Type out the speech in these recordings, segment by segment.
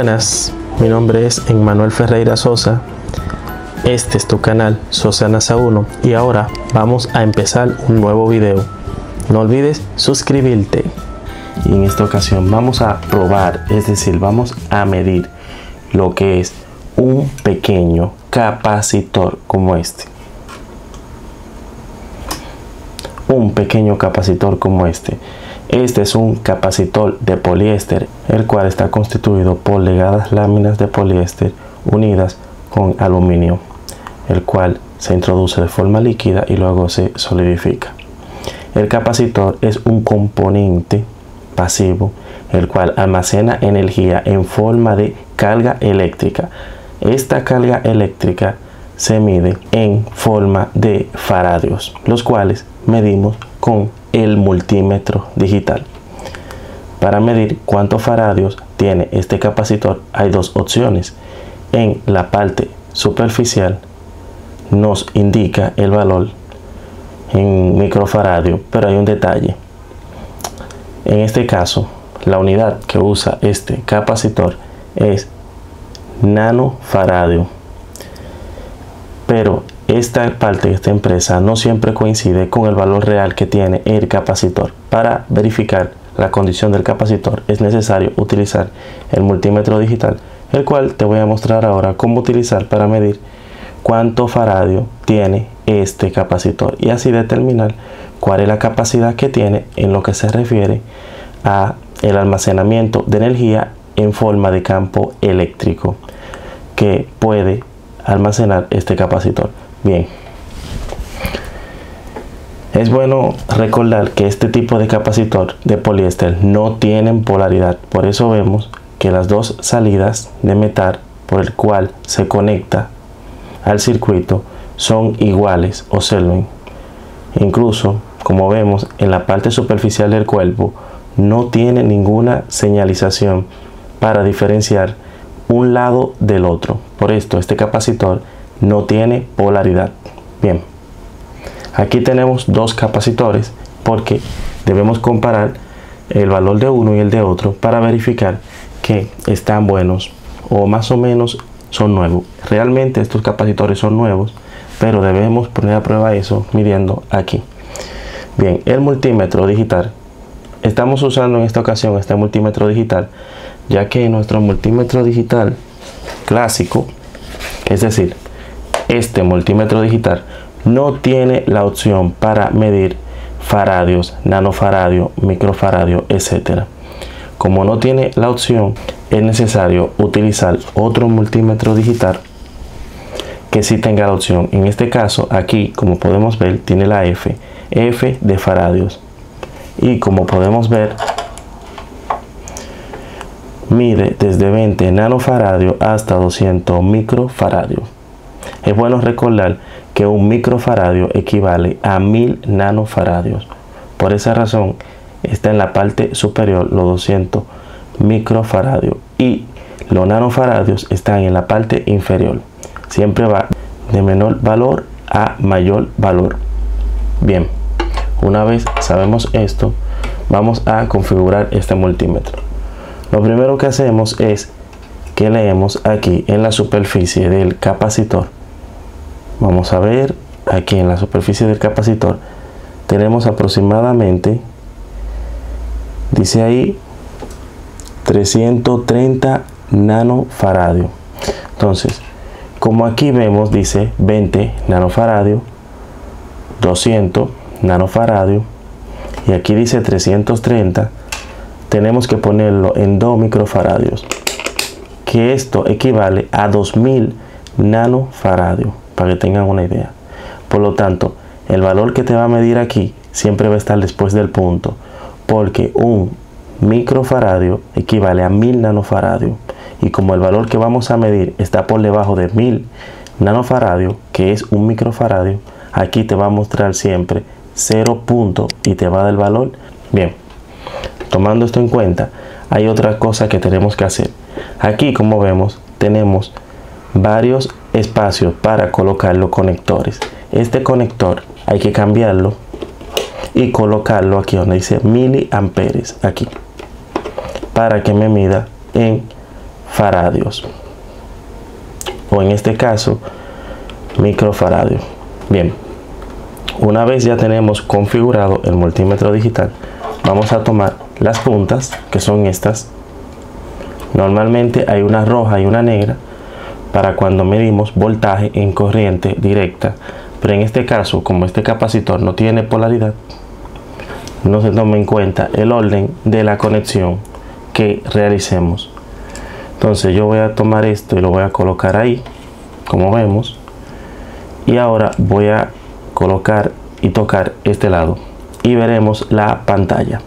Buenas, mi nombre es Emmanuel Ferreira Sosa, este es tu canal Sosa Nasa 1 y ahora vamos a empezar un nuevo video. No olvides suscribirte y en esta ocasión vamos a probar, es decir, vamos a medir lo que es un pequeño capacitor como este. Un pequeño capacitor como este. Este es un capacitor de poliéster, el cual está constituido por legadas láminas de poliéster unidas con aluminio, el cual se introduce de forma líquida y luego se solidifica. El capacitor es un componente pasivo, el cual almacena energía en forma de carga eléctrica. Esta carga eléctrica se mide en forma de faradios, los cuales medimos con el multímetro digital. Para medir cuántos faradios tiene este capacitor hay dos opciones. En la parte superficial nos indica el valor en microfaradio, pero hay un detalle. En este caso, la unidad que usa este capacitor es nanofaradio. Pero esta parte de esta empresa no siempre coincide con el valor real que tiene el capacitor. Para verificar la condición del capacitor es necesario utilizar el multímetro digital, el cual te voy a mostrar ahora cómo utilizar para medir cuánto faradio tiene este capacitor y así determinar cuál es la capacidad que tiene en lo que se refiere a el almacenamiento de energía en forma de campo eléctrico que puede almacenar este capacitor. Bien. Es bueno recordar que este tipo de capacitor de poliéster no tienen polaridad. Por eso vemos que las dos salidas de metal por el cual se conecta al circuito son iguales o celuen. Incluso, como vemos en la parte superficial del cuerpo, no tiene ninguna señalización para diferenciar un lado del otro. Por esto, este capacitor no tiene polaridad. Bien, aquí tenemos dos capacitores porque debemos comparar el valor de uno y el de otro para verificar que están buenos o más o menos son nuevos. Realmente estos capacitores son nuevos, pero debemos poner a prueba eso midiendo aquí. Bien, el multímetro digital. Estamos usando en esta ocasión este multímetro digital, ya que nuestro multímetro digital clásico, es decir, este multímetro digital no tiene la opción para medir faradios, nanofaradio, microfaradio, etc. Como no tiene la opción, es necesario utilizar otro multímetro digital que sí tenga la opción. En este caso, aquí, como podemos ver, tiene la F, F de faradios. Y como podemos ver, mide desde 20 nanofaradio hasta 200 microfaradio. Es bueno recordar que un microfaradio equivale a 1000 nanofaradios. Por esa razón está en la parte superior los 200 microfaradios y los nanofaradios están en la parte inferior. Siempre va de menor valor a mayor valor. Bien, una vez sabemos esto, vamos a configurar este multímetro. Lo primero que hacemos es que leemos aquí en la superficie del capacitor vamos a ver aquí en la superficie del capacitor tenemos aproximadamente dice ahí 330 nanofaradio. Entonces como aquí vemos dice 20 nanofaradio 200 nanofaradio y aquí dice 330 tenemos que ponerlo en 2 microfaradios que esto equivale a 2000 nanofaradios para que tengan una idea. Por lo tanto, el valor que te va a medir aquí siempre va a estar después del punto, porque un microfaradio equivale a 1000 nanofaradios. Y como el valor que vamos a medir está por debajo de 1000 nanofaradios, que es un microfaradio, aquí te va a mostrar siempre 0 punto y te va a dar el valor. Bien, tomando esto en cuenta, hay otra cosa que tenemos que hacer. Aquí, como vemos, tenemos varios espacios para colocar los conectores. Este conector hay que cambiarlo y colocarlo aquí donde dice miliamperes aquí para que me mida en faradios o en este caso microfaradios bien una vez ya tenemos configurado el multímetro digital vamos a tomar las puntas que son estas normalmente hay una roja y una negra para cuando medimos voltaje en corriente directa. Pero en este caso como este capacitor no tiene polaridad no se toma en cuenta el orden de la conexión que realicemos. Entonces yo voy a tomar esto y lo voy a colocar ahí como vemos. Y ahora voy a colocar y tocar este lado. Y veremos la pantalla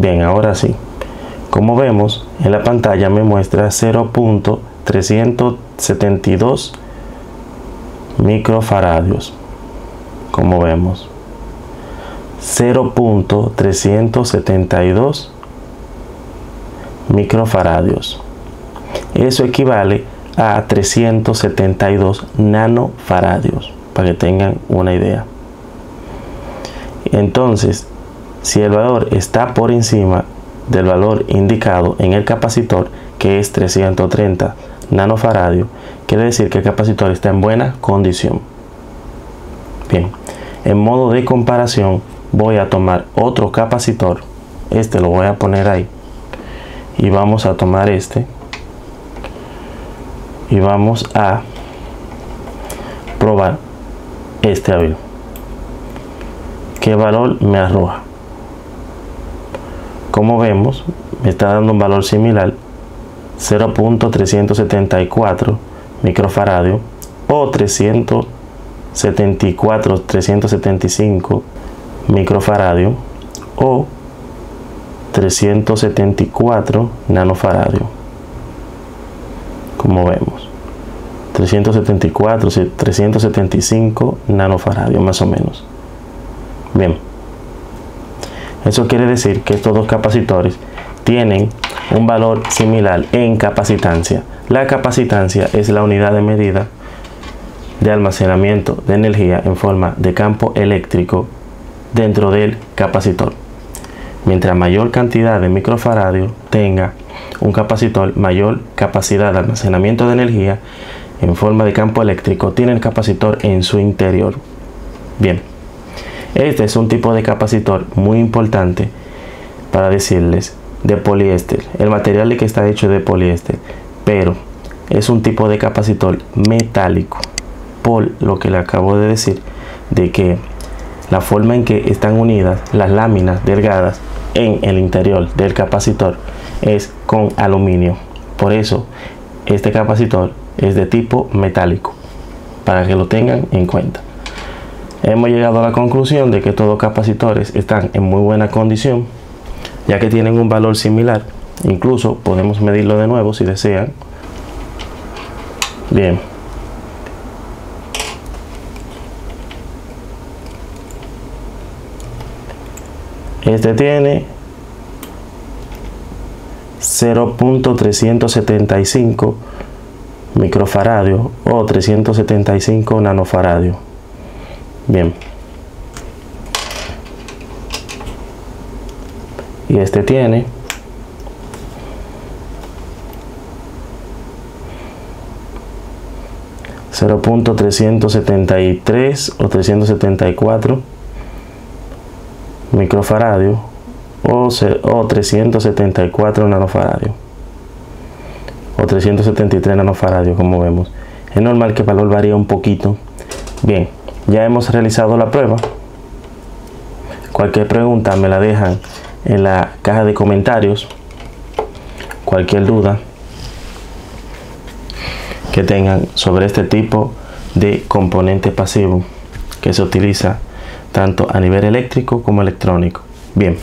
bien ahora sí. Como vemos en la pantalla me muestra 0.372 microfaradios. Como vemos 0.372 microfaradios. Eso equivale a 372 nanofaradios para que tengan una idea. Entonces si el valor está por encima del valor indicado en el capacitor que es 330 nanofaradios quiere decir que el capacitor está en buena condición. Bien, en modo de comparación voy a tomar otro capacitor, este lo voy a poner ahí y vamos a tomar este y vamos a probar este avión. ¿Qué valor me arroja? Como vemos, me está dando un valor similar 0.374 microfaradio o 374 375 microfaradio o 374 nanofaradio. Como vemos 374 375 nanofaradio más o menos. Bien eso quiere decir que estos dos capacitores tienen un valor similar en capacitancia la capacitancia es la unidad de medida de almacenamiento de energía en forma de campo eléctrico dentro del capacitor. Mientras mayor cantidad de microfaradios tenga un capacitor, mayor capacidad de almacenamiento de energía en forma de campo eléctrico tiene el capacitor en su interior. Bien, este es un tipo de capacitor muy importante para decirles de poliéster. El material que está hecho de poliéster pero es un tipo de capacitor metálico por lo que le acabo de decir de que la forma en que están unidas las láminas delgadas en el interior del capacitor es con aluminio por eso este capacitor es de tipo metálico para que lo tengan en cuenta hemos llegado a la conclusión de que todos los capacitores están en muy buena condición ya que tienen un valor similar Incluso podemos medirlo de nuevo si desean. Bien. Este tiene 0.375 microfaradio o 375 nanofaradio. Bien. Y este tiene 0.373 o 374 microfaradios o, o 374 nanofaradios o 373 nanofaradios como vemos. Es normal que el valor varíe un poquito. Bien ya hemos realizado la prueba cualquier pregunta me la dejan en la caja de comentarios cualquier duda que tengan sobre este tipo de componente pasivo que se utiliza tanto a nivel eléctrico como electrónico. Bien,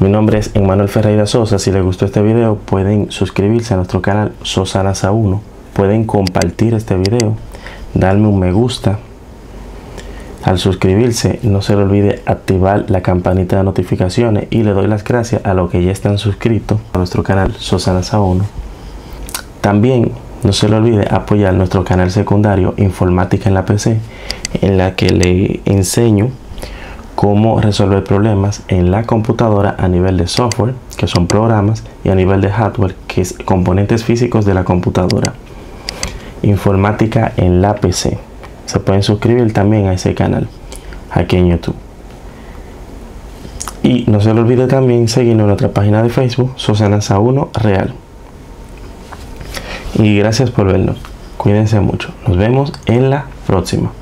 mi nombre es Emmanuel Ferreira Sosa. Si les gustó este video, pueden suscribirse a nuestro canal Sosanasa 1. Pueden compartir este video, darme un me gusta. Al suscribirse, no se le olvide activar la campanita de notificaciones y le doy las gracias a los que ya están suscritos a nuestro canal Sosanasa 1. También no se le olvide apoyar nuestro canal secundario Informática en la PC, en la que le enseño cómo resolver problemas en la computadora a nivel de software, que son programas, y a nivel de hardware, que es componentes físicos de la computadora. Informática en la PC. Se pueden suscribir también a ese canal aquí en YouTube. Y no se le olvide también seguirnos en nuestra página de Facebook, Sosanasa 1 Real. Y gracias por vernos. Cuídense mucho. Nos vemos en la próxima.